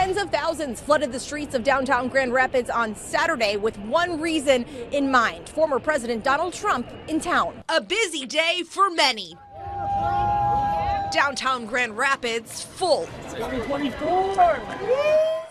Tens of thousands flooded the streets of downtown Grand Rapids on Saturday with one reason in mind former President Donald Trump in town. A busy day for many. Downtown Grand Rapids full.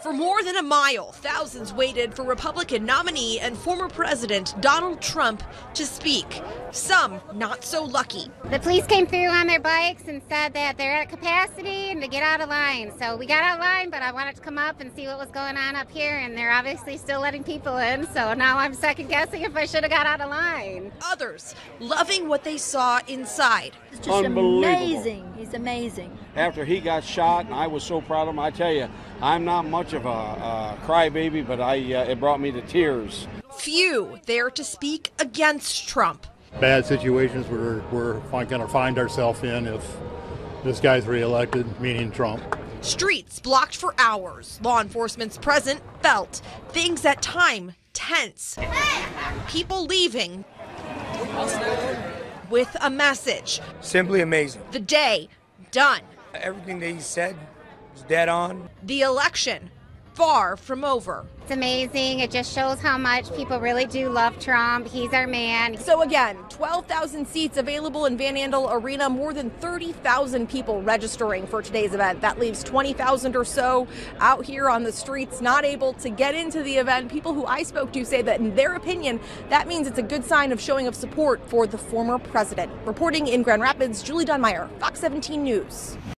For more than a mile, thousands waited for Republican nominee and former President Donald Trump to speak. Some not so lucky. The police came through on their bikes and said that they're at capacity and to get out of line. So we got out of line, but I wanted to come up and see what was going on up here, and they're obviously still letting people in. So now I'm second guessing if I should have got out of line. Others loving what they saw inside. It's just amazing. He's amazing. After he got shot, and I was so proud of him. I tell you, I'm not much of a, a crybaby, but I uh, it brought me to tears. Few there to speak against Trump. Bad situations we're, we're going to find ourselves in if this guy's reelected, meaning Trump. Streets blocked for hours. Law enforcement's present felt things at time tense. People leaving with a message. Simply amazing. The day done. Everything that he said was dead on. The election far from over. It's amazing. It just shows how much people really do love Trump. He's our man. So again, 12,000 seats available in Van Andel Arena, more than 30,000 people registering for today's event. That leaves 20,000 or so out here on the streets not able to get into the event. People who I spoke to say that in their opinion, that means it's a good sign of showing of support for the former president. Reporting in Grand Rapids, Julie Dunmeyer, Fox 17 News.